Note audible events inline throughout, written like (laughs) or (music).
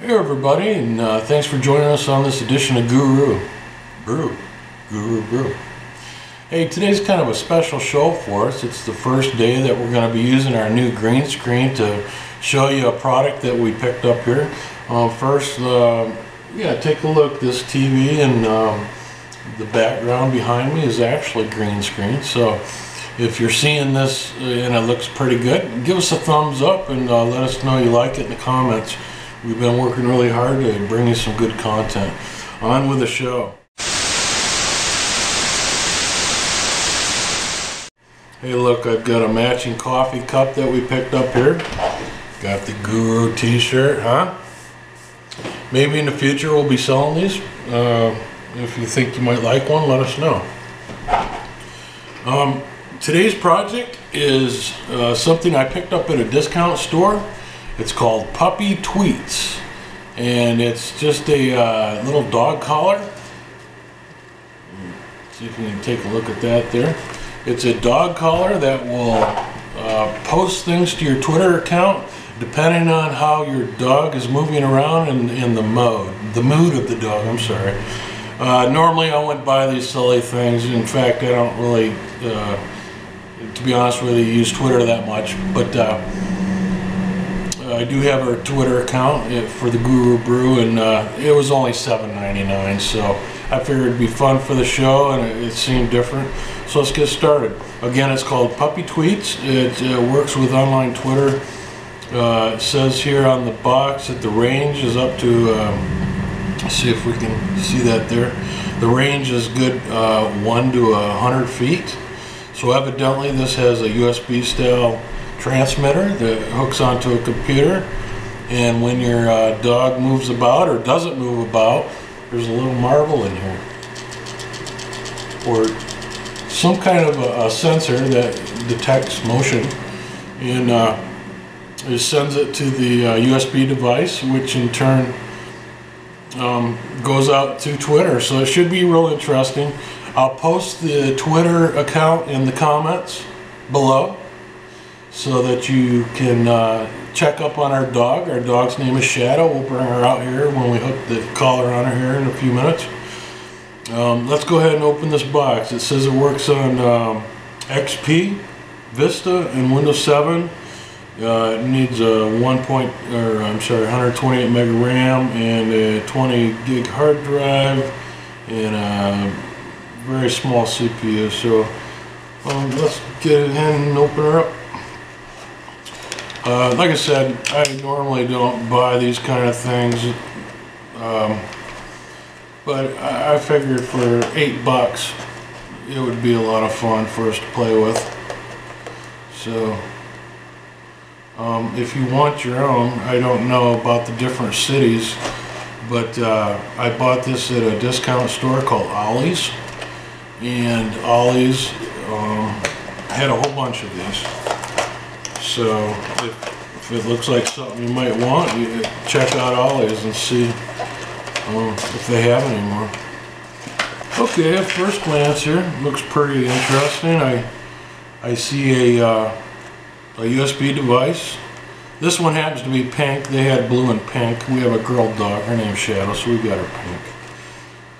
Hey everybody, and uh, thanks for joining us on this edition of Guru Brew. Guru Brew. Hey, today's kind of a special show for us. It's the first day that we're going to be using our new green screen to show you a product that we picked up here. Uh, first, uh, yeah, take a look. This TV and um, the background behind me is actually green screen. So if you're seeing this and it looks pretty good, give us a thumbs up and uh, let us know you like it in the comments. We've been working really hard to bring you some good content. On with the show. Hey look, I've got a matching coffee cup that we picked up here. Got the Guru t-shirt, huh? Maybe in the future we'll be selling these. Uh, if you think you might like one, let us know. Um, today's project is uh, something I picked up at a discount store. It's called Puppy Tweets. And it's just a uh, little dog collar. See if you can take a look at that there. It's a dog collar that will uh, post things to your Twitter account depending on how your dog is moving around and in the mode, the mood of the dog, I'm sorry. Uh, normally I wouldn't buy these silly things. In fact, I don't really, uh, to be honest with you, use Twitter that much. But uh, I do have a Twitter account uh, for the Guru Brew, and uh, it was only $7.99. So I figured it'd be fun for the show, and it, seemed different. So let's get started. Again, it's called Puppy Tweets. It uh, works with online Twitter. Uh, it says here on the box that the range is up to, um, see if we can see that there. The range is good uh, 1 to 100 feet. So evidently this has a USB style transmitter that hooks onto a computer. And when your uh, dog moves about or doesn't move about, there's a little marble in here. Or some kind of a, a sensor that detects motion. And uh, it sends it to the uh, USB device, which in turn um, goes out to Twitter. So it should be real interesting. I'll post the Twitter account in the comments below so that you can uh, check up on our dog. Our dog's name is Shadow. We'll bring her out here when we hook the collar on her here in a few minutes. Um, let's go ahead and open this box. It says it works on um, XP, Vista, and Windows 7. Uh, it needs a 1 point, or I'm sorry, 128 meg RAM and a 20 gig hard drive and a very small CPU. So um, let's get it in and open her up. Uh, like I said, I normally don't buy these kind of things, um, but I, figured for eight bucks, it would be a lot of fun for us to play with. So. Um, if you want your own, I don't know about the different cities, but uh, I bought this at a discount store called Ollie's, and Ollie's um, had a whole bunch of these. So if, if, it looks like something you might want, you check out Ollie's and see um, if they have any more. Okay, at first glance here, looks pretty interesting. I I see a uh, a USB device. This one happens to be pink. They had blue and pink. We have a girl dog. Her name's Shadow, so we got her pink.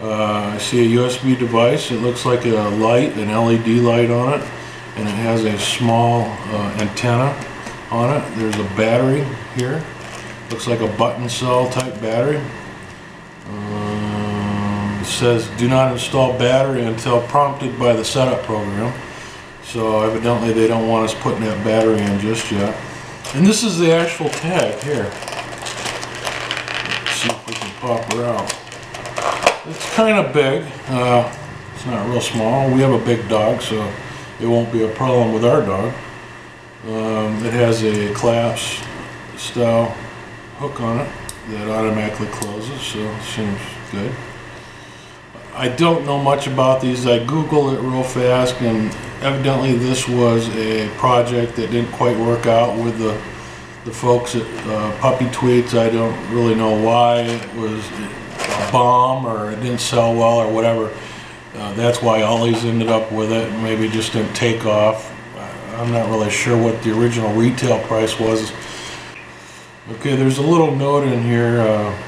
Uh, I see a USB device. It looks like a light, an LED light on it, and it has a small uh, antenna on it. There's a battery here. Looks like a button cell type battery. Um, it says do not install battery until prompted by the setup program. So evidently they don't want us putting that battery in just yet. And this is the actual tag here. Let's see if we can pop her out. It's kind of big. Uh, it's not real small. We have a big dog, so it won't be a problem with our dog. Um, it has a clasp style hook on it that automatically closes, so it seems good. I don't know much about these. I Googled it real fast, and evidently this was a project that didn't quite work out with the the folks at uh, Puppy Tweets. I don't really know why it was a bomb or it didn't sell well or whatever. Uh, that's why Ollie's ended up with it. Maybe just didn't take off. I'm not really sure what the original retail price was. Okay, there's a little note in here. Uh,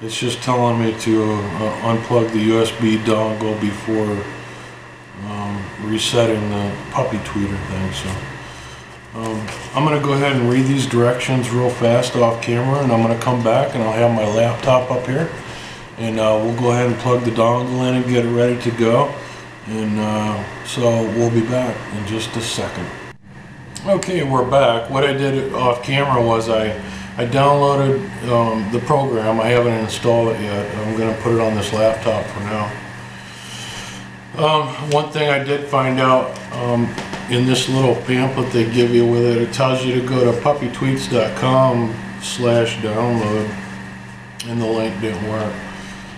it's just telling me to uh, unplug the USB dongle before um, resetting the puppy tweeter thing. So um, I'm going to go ahead and read these directions real fast off camera, and I'm going to come back and I'll have my laptop up here, and uh, we'll go ahead and plug the dongle in and get it ready to go. And uh, so we'll be back in just a second. Okay, we're back. What I did off camera was I I downloaded um, the program. I haven't installed it yet. I'm going to put it on this laptop for now. Um, one thing I did find out um, in this little pamphlet they give you with it, it tells you to go to puppytweets.com slash download and the link didn't work.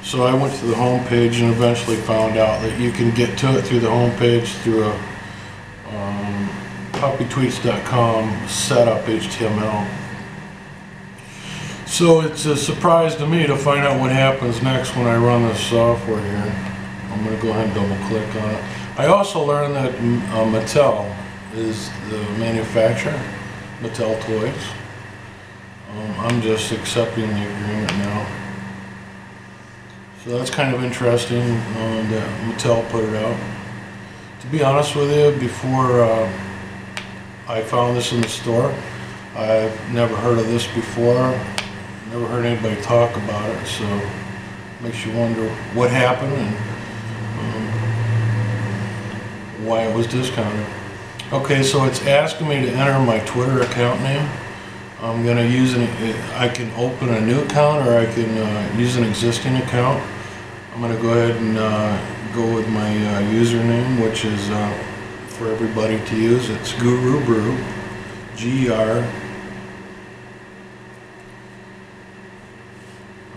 So I went to the home page and eventually found out that you can get to it through the home page through a um, puppytweets.com setup HTML. So it's a surprise to me to find out what happens next when I run this software here. I'm going to go ahead and double click on it. I also learned that uh, Mattel is the manufacturer, Mattel Toys. Um, I'm just accepting the agreement now. So that's kind of interesting um, that Mattel put it out. To be honest with you, before uh, I found this in the store, I've never heard of this before. Never heard anybody talk about it, so makes you wonder what happened and why it was discounted. Okay, so it's asking me to enter my Twitter account name. I'm going to use an, I can open a new account or I can uh, use an existing account. I'm going to go ahead and uh, go with my uh, username, which is uh, for everybody to use. It's Guru Brew, G-R,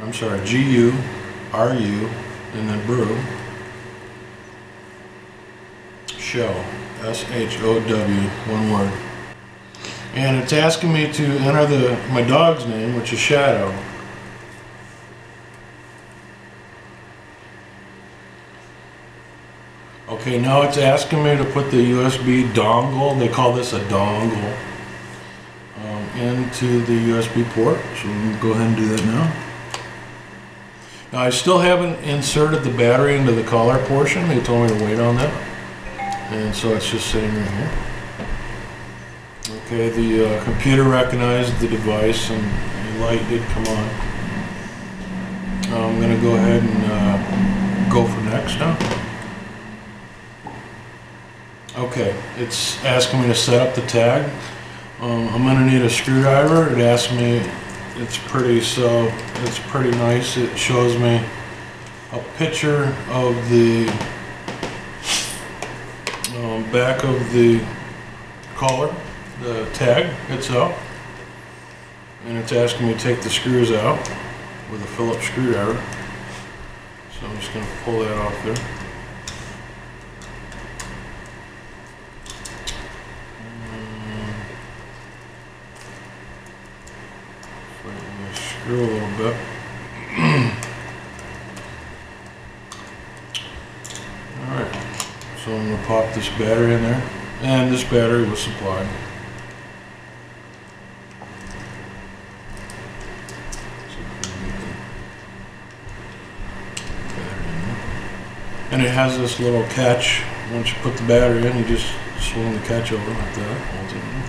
I'm sorry, G-U-R-U, and then Brew show. S-H-O-W, one word. And it's asking me to enter the my dog's name, which is Shadow. Okay, now it's asking me to put the USB dongle, they call this a dongle, um, into the USB port. So we'll go ahead and do that now. Now I still haven't inserted the battery into the collar portion. They told me to wait on that and so it's just sitting right here. Okay, the uh, computer recognized the device and the light did come on. I'm going to go ahead and uh, go for next now. Okay, it's asking me to set up the tag. Um, I'm to need a screwdriver. It asks me, it's pretty, so it's pretty nice. It shows me a picture of the um, back of the collar, the tag itself. And it's asking me to take the screws out with a Phillips screwdriver. So I'm just to pull that off there. Screw a little bit. So I'm going to pop this battery in there. And this battery was supplied. And it has this little catch. Once you put the battery in, you just swing the catch over like that. Holds it in.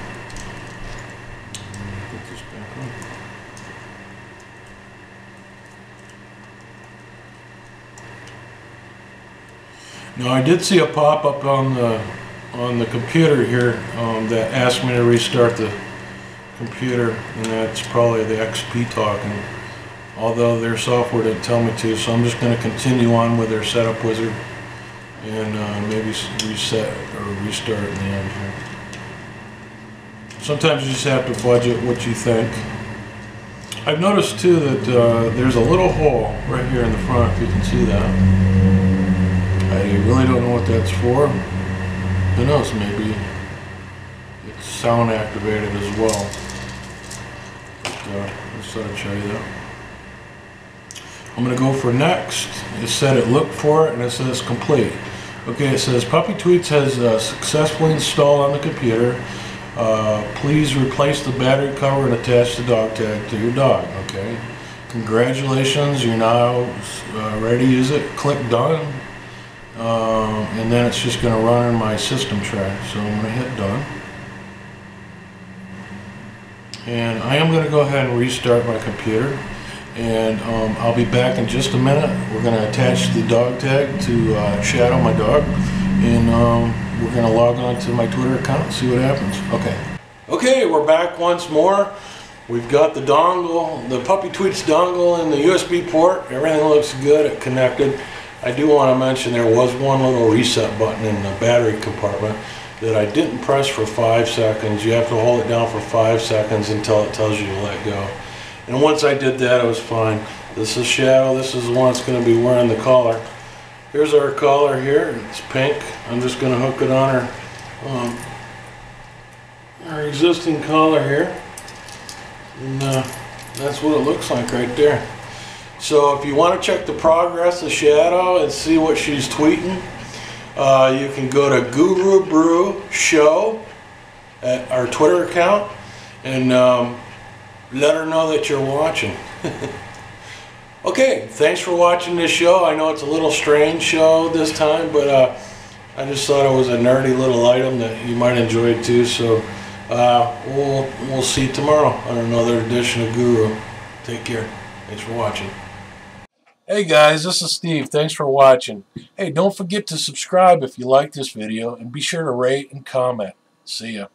Put this back on. Now I did see a pop-up on the on the computer here um, that asked me to restart the computer and that's probably the XP talking although their software didn't tell me to so I'm just going to continue on with their setup wizard and uh, maybe reset or restart in the end here. Sometimes you just have to budget what you think. I've noticed too that uh, there's a little hole right here in the front if you can see that I really don't know what that's for. Who knows, maybe it's sound activated as well. But, uh, just thought I'd show you that. I'm going to go for next. It said it looked for it and it says complete. Okay, it says Puppy Tweets has uh, successfully installed on the computer. uh, please replace the battery cover and attach the dog tag to your dog, okay? Congratulations, you're now uh, ready to use it. Click done. Um, and then it's just going to run in my system tray. So I'm going to hit done. And I am going to go ahead and restart my computer. And um, I'll be back in just a minute. We're going to attach the dog tag to uh, Shadow, my dog. And um, we're going to log on to my Twitter account and see what happens. Okay. Okay, we're back once more. We've got the dongle, the Puppy Tweets dongle and the USB port. Everything looks good, it connected. I do want to mention there was one little reset button in the battery compartment that I didn't press for five seconds. You have to hold it down for five seconds until it tells you to let go. And once I did that, it was fine. This is Shadow. This is the one that's going to be wearing the collar. Here's our collar here. It's pink. I'm just going to hook it on our, um, our existing collar here. And uh, that's what it looks like right there. So if you want to check the progress of Shadow and see what she's tweeting, uh, you can go to Guru Brew Show at our Twitter account and um, let her know that you're watching. (laughs) okay, thanks for watching this show. I know it's a little strange show this time, but uh, I just thought it was a nerdy little item that you might enjoy too. So. Uh, we'll, we'll see you tomorrow on another edition of Guru. Take care. Thanks for watching. Hey guys, this is Steve. Thanks for watching. Hey, don't forget to subscribe if you like this video and be sure to rate and comment. See ya.